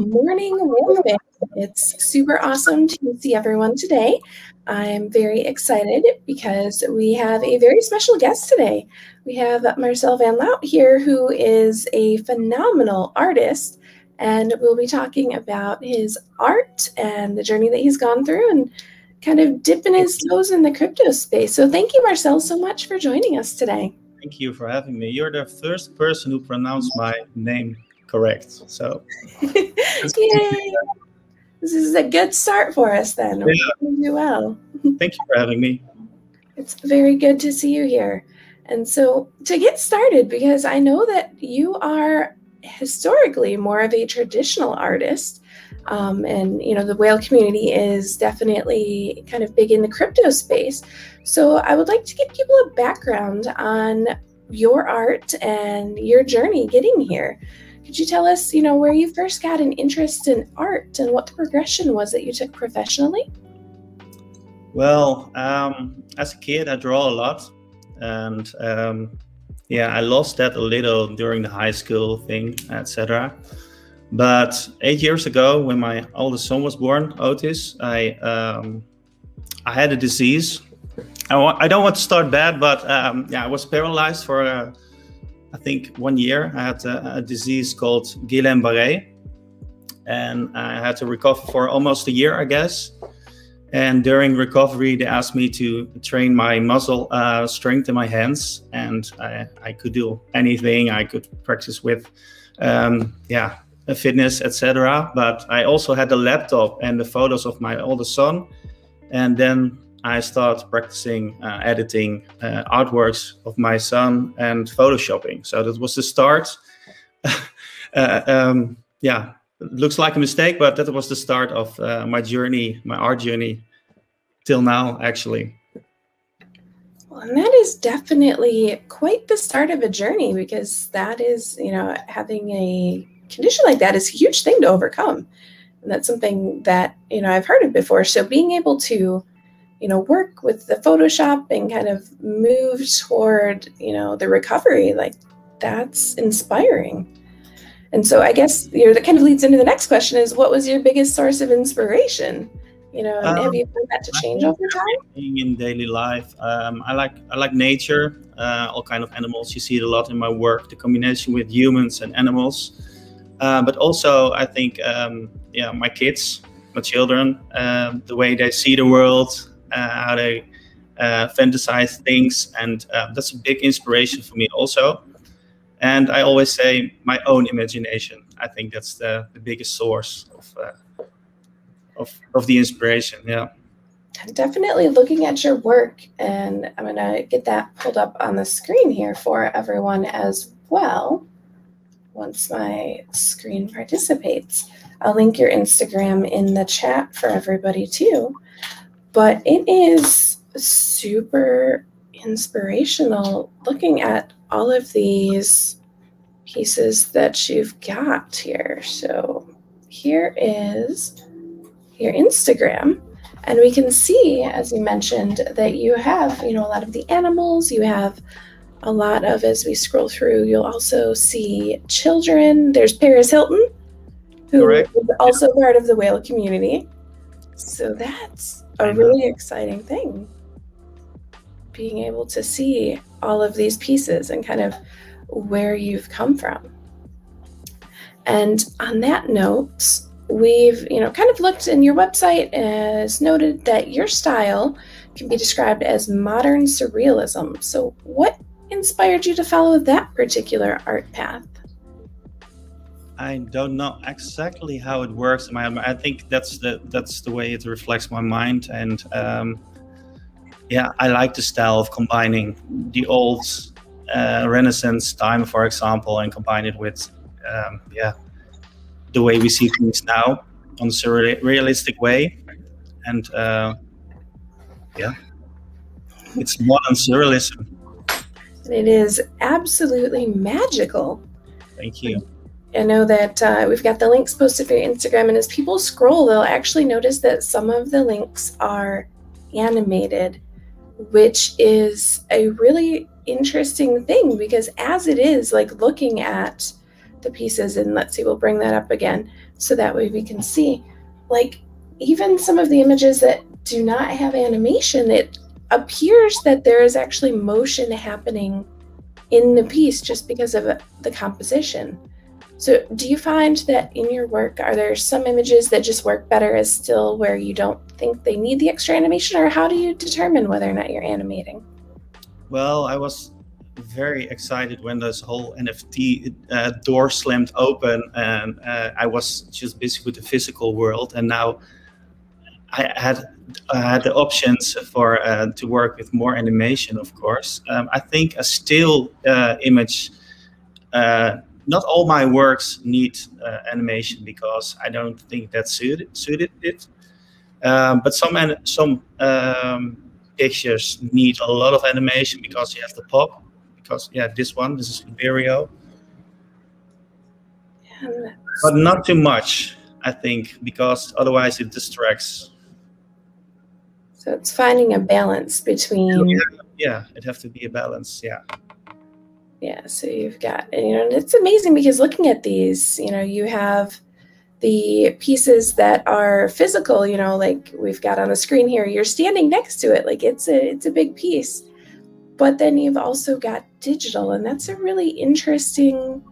morning, Wolfman. It's super awesome to see everyone today. I'm very excited because we have a very special guest today. We have Marcel Van Luit here, who is a phenomenal artist, and we'll be talking about his art and the journey that he's gone through and kind of dipping his toes in the crypto space. So, thank you, Marcel, so much for joining us today. Thank you for having me. You're the first person who pronounced my name correct. So, Yay! This is a good start for us then. Yeah. Doing do well. thank you for having me. It's very good to see you here. And so, to get started, because I know that you are historically more of a traditional artist, um, and you know the whale community is definitely kind of big in the crypto space. So, I would like to give people a background on your art and your journey getting here. Could you tell us, you know, where you first got an interest in art and what the progression was that you took professionally? Well, um, as a kid, I draw a lot, and um, yeah, I lost that a little during the high school thing, etc. But eight years ago, when my oldest son was born, Otis, I um, I had a disease. I, I don't want to start bad, but um, yeah, I was paralyzed for uh, I think one year. I had a, a disease called Guillain-Barré, and I had to recover for almost a year, I guess. And during recovery, they asked me to train my muscle uh, strength in my hands, and I, I could do anything. I could practice with, um, yeah, fitness, etc. But I also had the laptop and the photos of my oldest son, and then I started practicing uh, editing uh, artworks of my son and photoshopping. So that was the start. uh, um, yeah, it looks like a mistake, but that was the start of uh, my journey, my art journey, till now, actually. Well, and that is definitely quite the start of a journey because that is, you know, having a condition like that is a huge thing to overcome. And that's something that, you know, I've heard of before. So being able to, you know, work with the Photoshop and kind of move toward, you know, the recovery, like that's inspiring. And so I guess, you know, that kind of leads into the next question is what was your biggest source of inspiration? You know, and have Um, you found that to change over time? Being in daily life, um, I like I like nature, uh, all kind of animals. You see it a lot in my work, the combination with humans and animals. Uh, but also, I think, um, yeah, my kids, my children, um, the way they see the world, how they uh, fantasize things, and uh, that's a big inspiration for me also. And I always say my own imagination. I think that's the, the biggest source of, uh, of of the inspiration. Yeah. definitely looking at your work and i'm going to get that pulled up on the screen here for everyone as well once my screen participates i'll link your instagram in the chat for everybody too but it is super inspirational looking at all of these pieces that you've got here so here is your instagram and we can see, as you mentioned, that you have, you know, a lot of the animals, you have a lot of, as we scroll through, you'll also see children. There's Paris Hilton, who Correct. is also part of the whale community. So that's a really exciting thing. Being able to see all of these pieces and kind of where you've come from. And on that note, we've you know kind of looked in your website as noted that your style can be described as modern surrealism so what inspired you to follow that particular art path I don't know exactly how it works. in my I think that's the that's the way it reflects my mind, and um, yeah, I like the style of combining the old uh, Renaissance time, for example, and combine it with um, yeah the way we see things now on a surrealistic way, and uh, yeah, it's modern surrealism. and it is absolutely magical Thank you. I know that uh, we've got the links posted your Instagram, and as people scroll, they'll actually notice that some of the links are animated, which is a really interesting thing because, as it is, like looking at the pieces and let's see, we'll bring that up again so that way we can see. Like even some of the images that do not have animation, it appears that there is actually motion happening in the piece just because of the composition. So, do you find that in your work, are there some images that just work better as still where you don't think they need the extra animation, or how do you determine whether or not you're animating? Well, I was very excited when this whole NFT uh, door slammed open, and uh, I was just busy with the physical world, and now I had I had the options for uh, to work with more animation, of course. Um, I think a still uh, image uh, not all my works need uh, animation because I don't think that suited suited it. Um, but some some um, pictures need a lot of animation because you have to pop. Because yeah, this one, this is Liberio. but not too much, I think, because otherwise it distracts. So it's finding a balance between. Yeah, yeah it have to be a balance. Yeah. Yeah, so you've got, and, you know, it's amazing because looking at these, you know, you have the pieces that are physical, you know, like we've got on the screen here, you're standing next to it, like it's a it's a big piece. But then you've also got digital, and that's a really interesting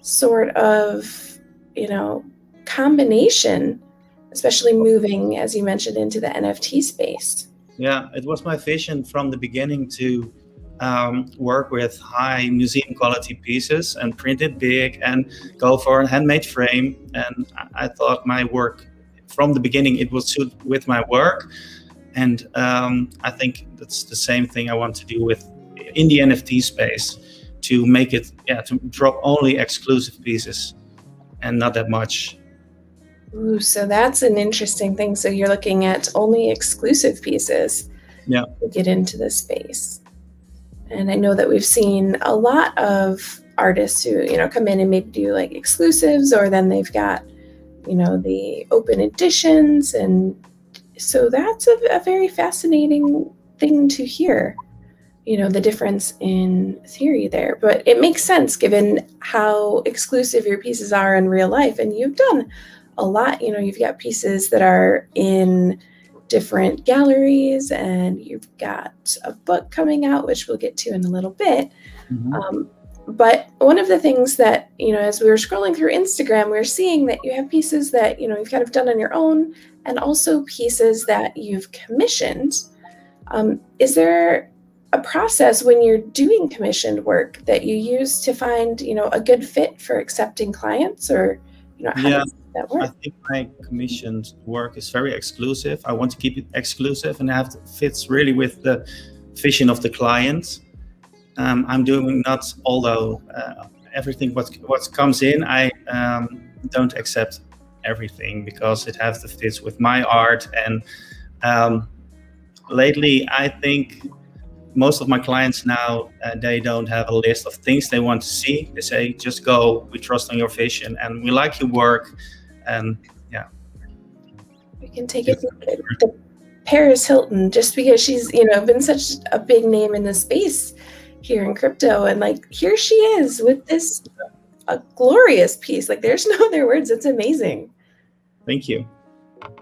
sort of, you know, combination, especially moving, as you mentioned, into the NFT space. Yeah, it was my vision from the beginning to um, work with high museum quality pieces and print it big and go for a handmade frame. And I thought my work from the beginning it would suit with my work. And um, I think that's the same thing I want to do with in the NFT space to make it yeah to drop only exclusive pieces and not that much. Ooh, so that's an interesting thing. So you're looking at only exclusive pieces yeah. to get into the space. And I know that we've seen a lot of artists who, you know, come in and maybe do like exclusives or then they've got, you know, the open editions. And so that's a, a very fascinating thing to hear, you know, the difference in theory there. But it makes sense given how exclusive your pieces are in real life. And you've done a lot, you know, you've got pieces that are in different galleries, and you've got a book coming out, which we'll get to in a little bit. Mm-hmm. Um, but one of the things that, you know, as we were scrolling through Instagram, we are seeing that you have pieces that, you know, you've kind of done on your own and also pieces that you've commissioned. Um, is there a process when you're doing commissioned work that you use to find, you know, a good fit for accepting clients or, you know, how yeah that work? I think my commissioned work is very exclusive. I want to keep it exclusive and have fits really with the vision of the client. Um, I'm doing not although uh, everything what what comes in, I um, don't accept everything because it has to fit with my art. And um, lately, I think most of my clients now uh, they don't have a list of things they want to see they say just go we trust on your vision and we like your work and yeah. We can take it to paris hilton just because she's you know been such a big name in the space here in crypto. And like here she is with this a glorious piece. Like there's no other words. It's amazing. Thank you.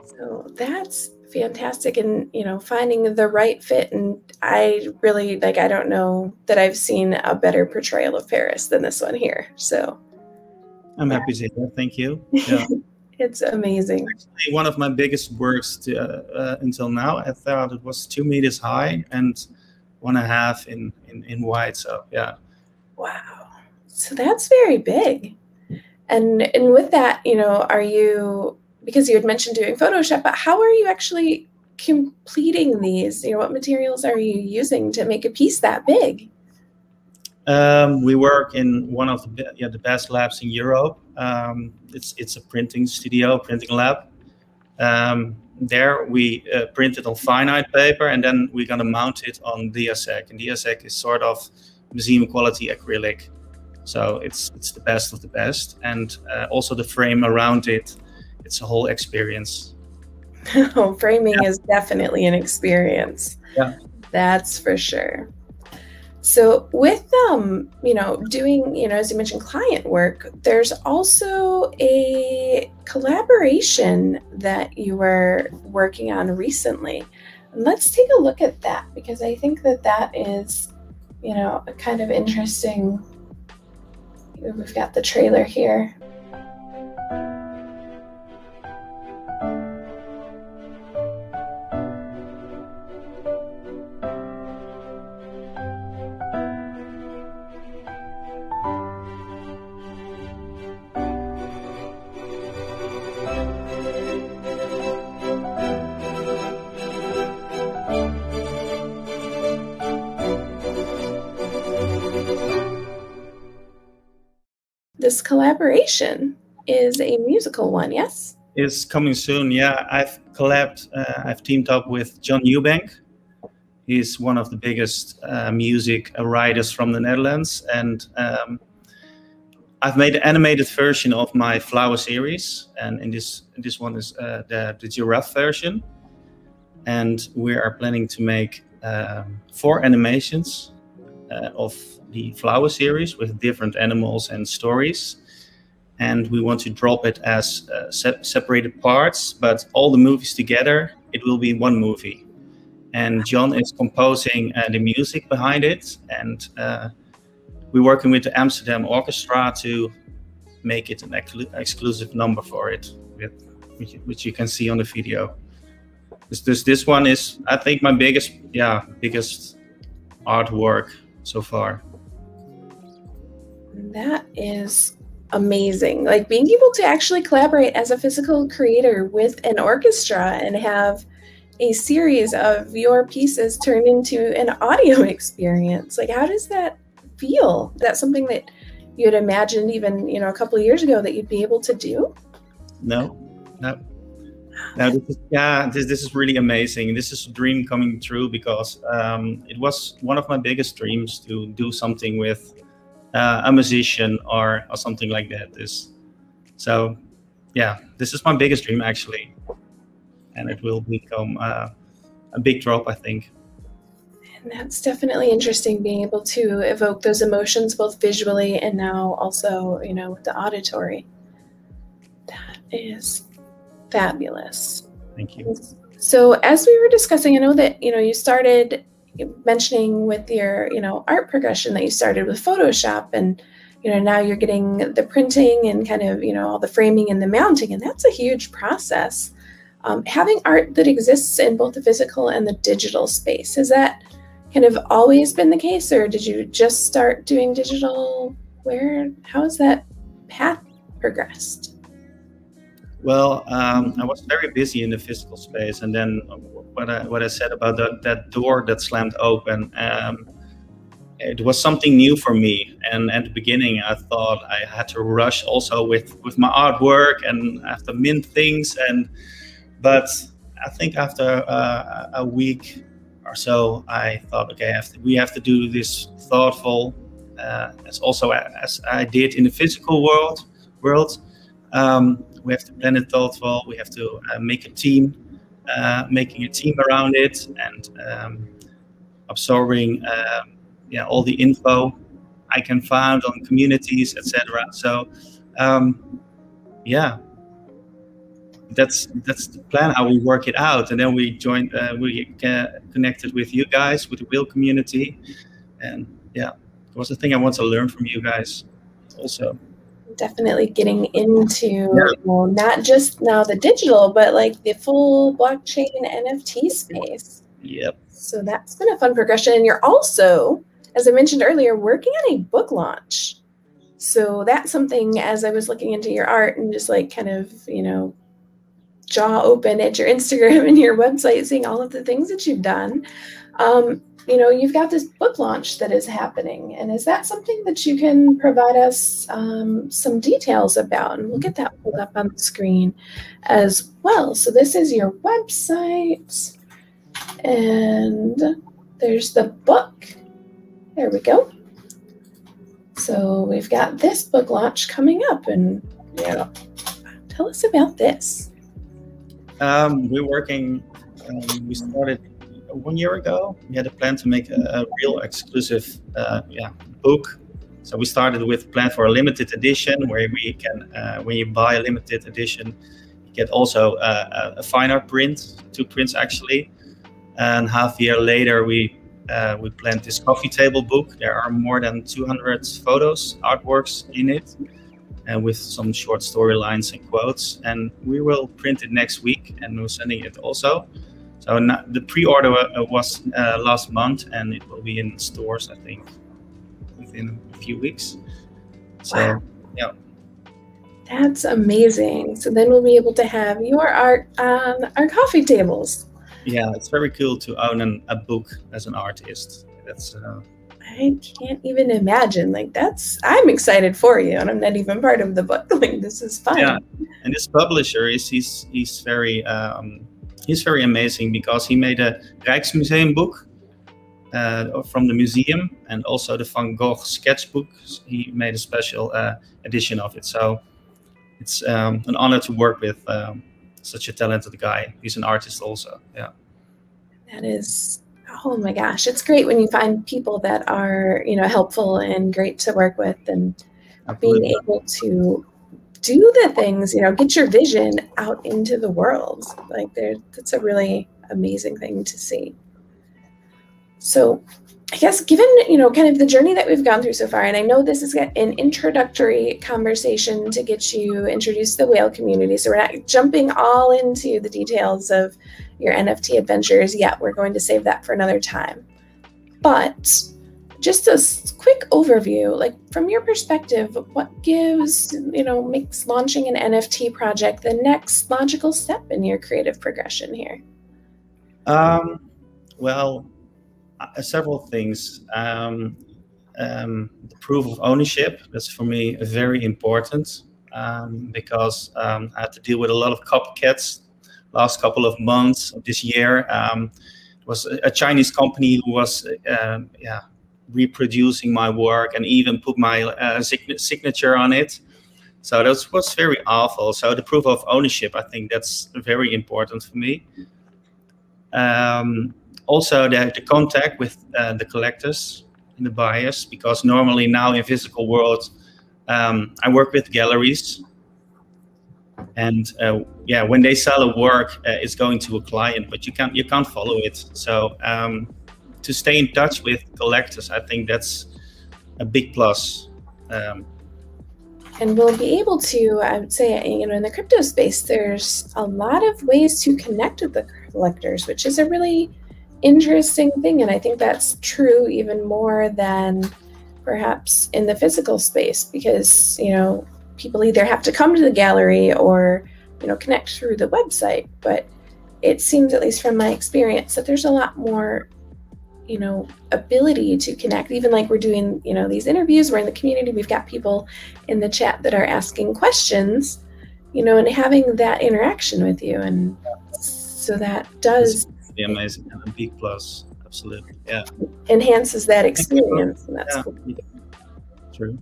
So that's fantastic. And you know finding the right fit. And i really like i don't know that i've seen a better portrayal of paris than this one here. So i'm happy to hear thank you. Yeah. It's amazing. Actually, one of my biggest works to, uh, uh, until now. I thought it was two meters high and one and a half in, in, in wide. So, yeah. Wow. So that's very big. And and with that, you know, are you because you had mentioned doing Photoshop, but how are you actually completing these? You know, what materials are you using to make a piece that big? Um, we work in one of the, yeah, the best labs in Europe. Um, it's it's a printing studio, printing lab. Um, there we uh, print it on fine art paper, and then we're gonna mount it on DiaSec. And DiaSec is sort of museum quality acrylic, so it's it's the best of the best. And uh, also the frame around it, it's a whole experience. framing yeah. is definitely an experience. Yeah, that's for sure. So with um, you know, doing, you know, as you mentioned client work, there's also a collaboration that you were working on recently. And let's take a look at that because I think that that is, you know, a kind of interesting we've got the trailer here. This collaboration is a musical one, yes? It's coming soon. Yeah, I've collabed. Uh, I've teamed up with John Ewbank. He's one of the biggest uh, music writers from the Netherlands, and um, I've made an animated version of my flower series, and in this this one is uh, the the giraffe version, and we are planning to make um, four animations of the flower series with different animals and stories. And we want to drop it as uh, se separated parts, but all the movies together, it will be one movie. And John is composing uh, the music behind it. And uh, we're working with the Amsterdam Orchestra to make it an exclusive number for it, with, which, which you can see on the video. This, this, this one is, I think, my biggest, yeah, biggest artwork so far. That is amazing. Like being able to actually collaborate as a physical creator with an orchestra and have a series of your pieces turn into an audio experience. Like how does that feel? That's something that you had imagined even, you know, a couple of years ago that you'd be able to do? No. No. Now, this is, yeah, this, this is really amazing. This is a dream coming true because um, it was one of my biggest dreams to do something with uh, a musician or, or something like that. This, so yeah, this is my biggest dream actually, and it will become uh, a big drop, I think. And that's definitely interesting, being able to evoke those emotions both visually and now also, you know, with the auditory. That is fabulous. Thank you. So, as we were discussing, I know that you know you started mentioning with your you know art progression that you started with Photoshop and you know now you're getting the printing and kind of you know all the framing and the mounting and that's a huge process um, having art that exists in both the physical and the digital space has that kind of always been the case or did you just start doing digital where how has that path progressed well, um, I was very busy in the physical space, and then what I what I said about that that door that slammed open, um, it was something new for me. And at the beginning, I thought I had to rush also with with my artwork and I have to mint things. And but I think after uh, a week or so, I thought, okay, have to, we have to do this thoughtful, uh, as also as I did in the physical world world. Um, we have to plan it thoughtful. We have to uh, make a team, uh, making a team around it, and um, absorbing um, yeah all the info I can find on communities, etc. So um, yeah, that's that's the plan how we work it out, and then we joined, uh, we connected with you guys with the whale community, and yeah, it was the thing I want to learn from you guys also definitely getting into yeah. you know, not just now the digital, but like the full blockchain NFT space. Yep. So that's been a fun progression. And you're also, as I mentioned earlier, working on a book launch. So that's something as I was looking into your art and just like kind of, you know, jaw open at your Instagram and your website, seeing all of the things that you've done. Um, you know, you've got this book launch that is happening. And is that something that you can provide us um, some details about? And we'll get that pulled up on the screen as well. So this is your website. And there's the book. There we go. So we've got this book launch coming up. And, you know, tell us about this. Um, we're working, um, we started one year ago, we had a plan to make a, a real exclusive uh, yeah, book. So we started with a plan for a limited edition where we can, uh, when you buy a limited edition, you get also a, a fine art print, two prints actually. And half a year later, we uh, we planned this coffee table book. There are more than 200 photos, artworks in it, and with some short storylines and quotes. And we will print it next week, and we're sending it also. So the pre-order uh, was uh, last month, and it will be in stores, I think, within a few weeks. So, wow. yeah. That's amazing. So then we'll be able to have your art on our coffee tables. Yeah, it's very cool to own an, a book as an artist. That's. Uh, I can't even imagine. Like that's. I'm excited for you, and I'm not even part of the book. Like this is fun. Yeah, and this publisher is he's he's very um, he's very amazing because he made a Rijksmuseum book uh, from the museum and also the Van Gogh sketchbook. He made a special uh, edition of it. So it's um, an honor to work with um, such a talented guy. He's an artist also. Yeah. That is oh my gosh it's great when you find people that are you know helpful and great to work with and Absolutely. being able to do the things, you know, get your vision out into the world. Like there that's a really amazing thing to see. So I guess given, you know, kind of the journey that we've gone through so far, and I know this is an introductory conversation to get you introduced to the whale community. So we're not jumping all into the details of your NFT adventures yet. We're going to save that for another time. But just a quick overview like from your perspective what gives you know makes launching an nft project the next logical step in your creative progression here? Um, well uh, several things. Um, um, the proof of ownership that's for me very important um, because um, i had to deal with a lot of copycats last couple of months of this year. Um, was a Chinese company who was uh, yeah reproducing my work and even put my uh, signature on it. So that was very awful. So the proof of ownership, I think that's very important for me. Um, also, the, the contact with uh, the collectors and the buyers, because normally now in physical world, um, I work with galleries, and uh, yeah, when they sell a work, uh, it's going to a client, but you can't you can't follow it. So um, to stay in touch with collectors, I think that's a big plus. Um, and we'll be able to, I would say, you know, in the crypto space, there's a lot of ways to connect with the collectors, which is a really interesting thing. And I think that's true even more than perhaps in the physical space because, you know, people either have to come to the gallery or, you know, connect through the website. But it seems, at least from my experience, that there's a lot more you know ability to connect. Even like we're doing you know these interviews we're in the community we've got people in the chat that are asking questions you know and having that interaction with you. And so that does be amazing. And a big plus. Absolutely. Yeah. Enhances that experience and that's yeah. cool. true.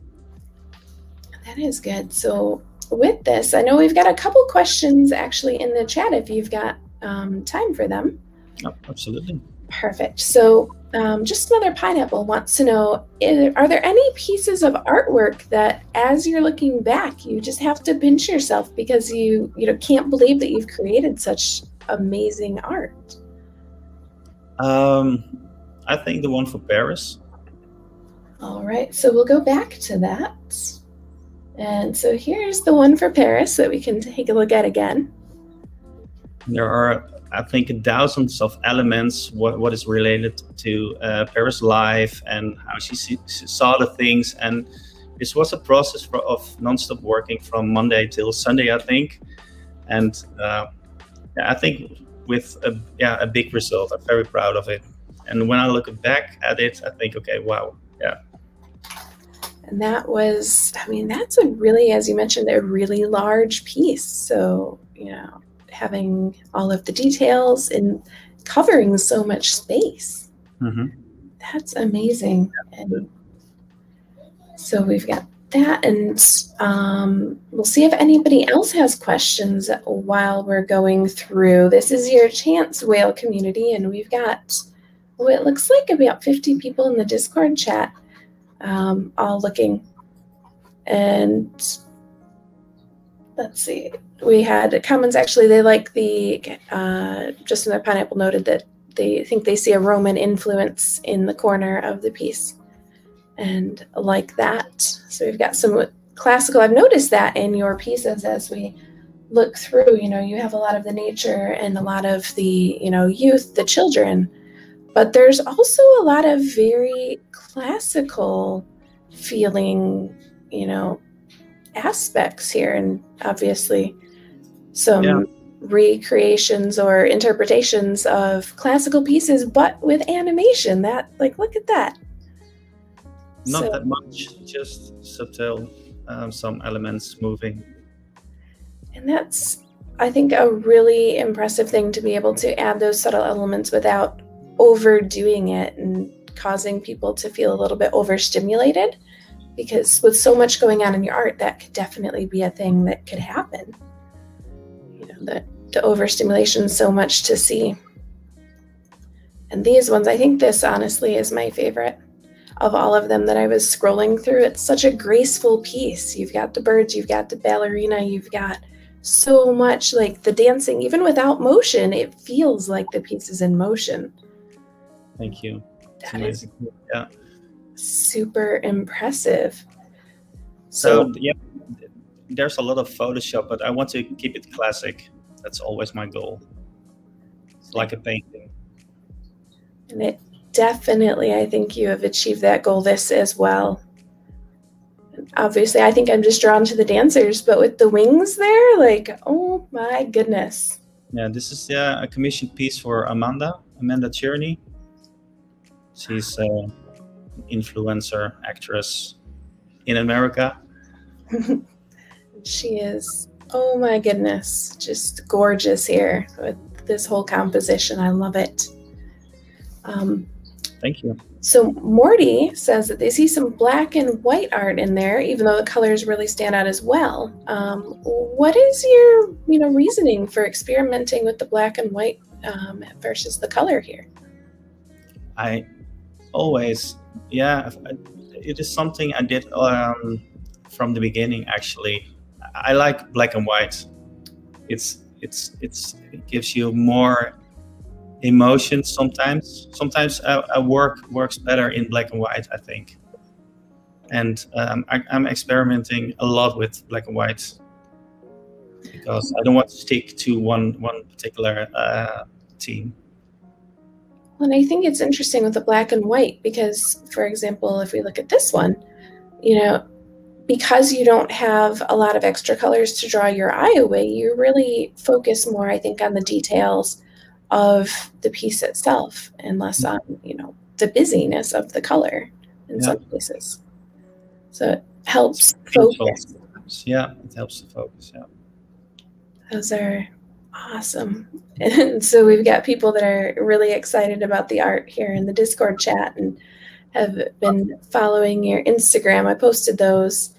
That is good. So with this i know we've got a couple questions actually in the chat if you've got um, time for them. Oh, absolutely Perfect. So, um, just another pineapple wants to know Are there any pieces of artwork that, as you're looking back, you just have to pinch yourself because you, you know, can't believe that you've created such amazing art? Um, I think the one for Paris. All right. So, we'll go back to that. And so, here's the one for Paris that we can take a look at again. There are I think thousands of elements what, what is related to uh, Paris life and how she, she, saw the things. And this was a process for, of nonstop working from Monday till Sunday I think. And uh, yeah, I think with a, yeah a big result. I'm very proud of it. And when I look back at it I think okay wow yeah. And that was I mean that's a really as you mentioned a really large piece. So you know having all of the details and covering so much space. Mm-hmm. That's amazing. And so we've got that, and um, we'll see if anybody else has questions while we're going through. This is your chance, whale community, and we've got well, it looks like about 50 people in the Discord chat, um, all looking. And let's see, we had comments actually, they like the, uh, just another pineapple noted that they think they see a Roman influence in the corner of the piece and like that. So we've got some classical. I've noticed that in your pieces as we look through, you know, you have a lot of the nature and a lot of the, you know, youth, the children, but there's also a lot of very classical feeling, you know, aspects here and obviously some yeah. recreations or interpretations of classical pieces but with animation that like look at that not so, that much, just subtle, um, some elements moving. And that's, I think, a really impressive thing to be able to add those subtle elements without overdoing it and causing people to feel a little bit overstimulated. Because with so much going on in your art, that could definitely be a thing that could happen. You know, the, the overstimulation, so much to see. And these ones, I think this honestly is my favorite of all of them that I was scrolling through. It's such a graceful piece. You've got the birds, you've got the ballerina, you've got so much like the dancing, even without motion, it feels like the piece is in motion. Thank you. It's amazing. Yeah. Super impressive. So, so, yeah, there's a lot of Photoshop, but I want to keep it classic. That's always my goal. It's like a painting. And it definitely, I think you have achieved that goal this as well. Obviously, I think I'm just drawn to the dancers, but with the wings there, like, oh my goodness. Yeah, this is yeah, a commissioned piece for Amanda, Amanda Tierney. She's an influencer actress in America. she is, oh my goodness, just gorgeous here with this whole composition. I love it. Um, Thank you. So Morty says that they see some black and white art in there, even though the colors really stand out as well. Um, what is your, you know, reasoning for experimenting with the black and white um, versus the color here? I always, yeah, it is something I did um, from the beginning. Actually, I like black and white. It's it's it's it gives you more emotions sometimes. Sometimes a, work works better in black and white, I think. And um, I, am experimenting a lot with black and white because I don't want to stick to one one particular uh, team. And I think it's interesting with the black and white because, for example, if we look at this one, you know, because you don't have a lot of extra colors to draw your eye away, you really focus more, I think, on the details of the piece itself and less mm-hmm. on you know the busyness of the color in yeah. some cases. So it helps focus. Yeah it helps to focus yeah. Those are awesome. And so we've got people that are really excited about the art here in the discord chat and have been following your instagram. I posted those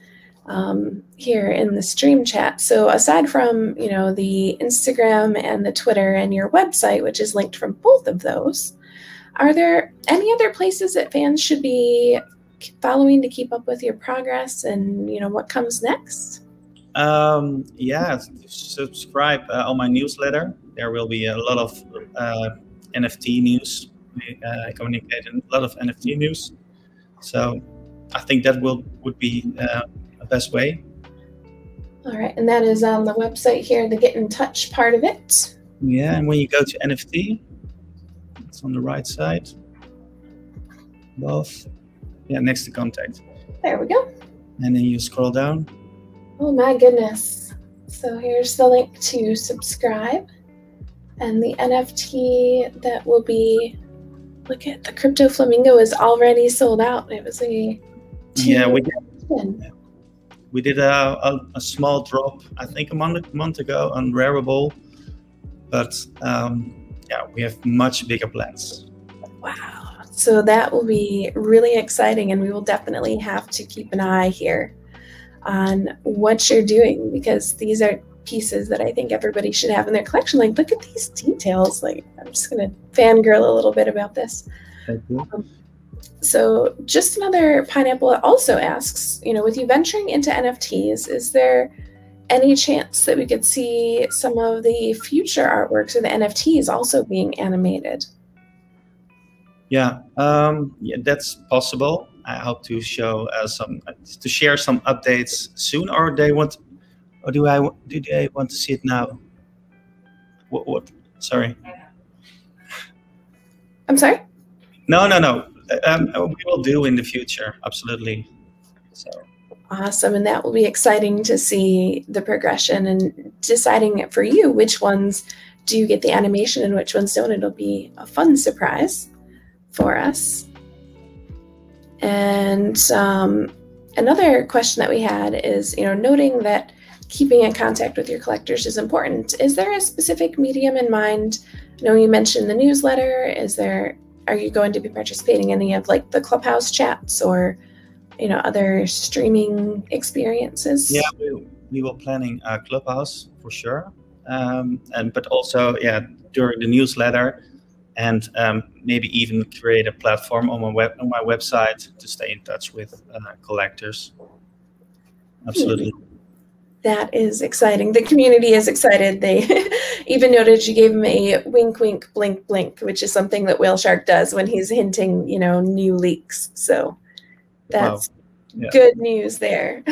um, here in the stream chat. So aside from you know the Instagram and the Twitter and your website, which is linked from both of those, are there any other places that fans should be following to keep up with your progress and you know what comes next? Um, yeah, subscribe uh, on my newsletter. There will be a lot of uh, NFT news. Uh, I communicate a lot of NFT news. So I think that will would be uh, best way. All right, and that is on the website here, the get in touch part of it. Yeah, and when you go to NFT, it's on the right side. Both. Yeah, next to contact. There we go. And then you scroll down. Oh my goodness. So here's the link to subscribe. And the NFT that will be look at the crypto flamingo is already sold out. It was a yeah, we we did a, a, a, small drop, I think a month, month ago on Rarible, but um, yeah, we have much bigger plans. Wow. So that will be really exciting, and we will definitely have to keep an eye here on what you're doing because these are pieces that I think everybody should have in their collection. Like, look at these details. Like, I'm just going to fangirl a little bit about this. Thank you. Um, so, just another pineapple also asks, you know, with you venturing into NFTs, is there any chance that we could see some of the future artworks or the NFTs also being animated? Yeah, um, yeah, that's possible. I hope to show uh, some to share some updates soon, or they want, or do I do they want to see it now? What? What? Sorry. I'm sorry. No, no, no. Um, we will do in the future, absolutely. So. Awesome, and that will be exciting to see the progression and deciding for you which ones do you get the animation and which ones don't. It'll be a fun surprise for us. And um, another question that we had is, you know, noting that keeping in contact with your collectors is important. Is there a specific medium in mind? I know you mentioned the newsletter. Is there? Are you going to be participating in any of like the clubhouse chats or, you know, other streaming experiences? Yeah, we, we were planning a clubhouse for sure, um, and but also yeah during the newsletter and um, maybe even create a platform on my web on my website to stay in touch with uh, collectors. Absolutely. That is exciting. The community is excited. They even noted you gave him a wink, wink, blink, blink, which is something that Whale Shark does when he's hinting, you know, new leaks. So that's wow. yeah. good news there.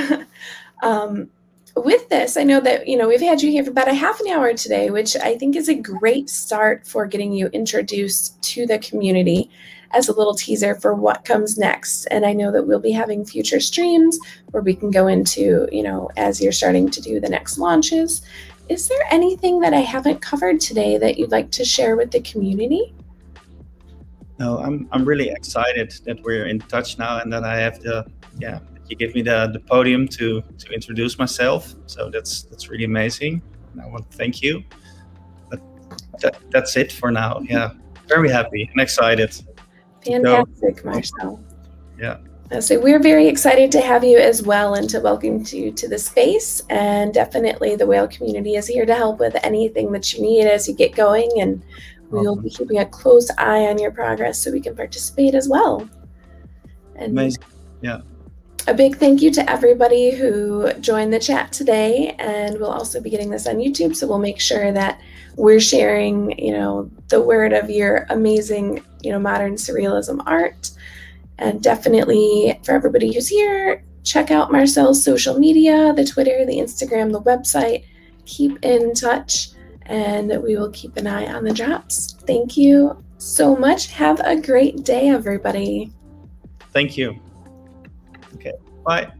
um, with this, I know that you know we've had you here for about a half an hour today, which I think is a great start for getting you introduced to the community as a little teaser for what comes next. And I know that we'll be having future streams where we can go into, you know, as you're starting to do the next launches. Is there anything that I haven't covered today that you'd like to share with the community? No, I'm I'm really excited that we're in touch now and that I have the yeah you give me the, the podium to to introduce myself. So that's that's really amazing. And I want to thank you. That, that's it for now. Yeah, very happy and excited. Fantastic, so, Marcel. Yeah. Uh, so we're very excited to have you as well and to welcome you to the space. And definitely the whale community is here to help with anything that you need as you get going. And we will be keeping a close eye on your progress so we can participate as well. And Amazing. Yeah a big thank you to everybody who joined the chat today and we'll also be getting this on youtube so we'll make sure that we're sharing you know the word of your amazing you know modern surrealism art. And definitely for everybody who's here check out marcel's social media the twitter the instagram the website. Keep in touch and we will keep an eye on the drops. Thank you so much. Have a great day everybody. Thank you. Okay, bye.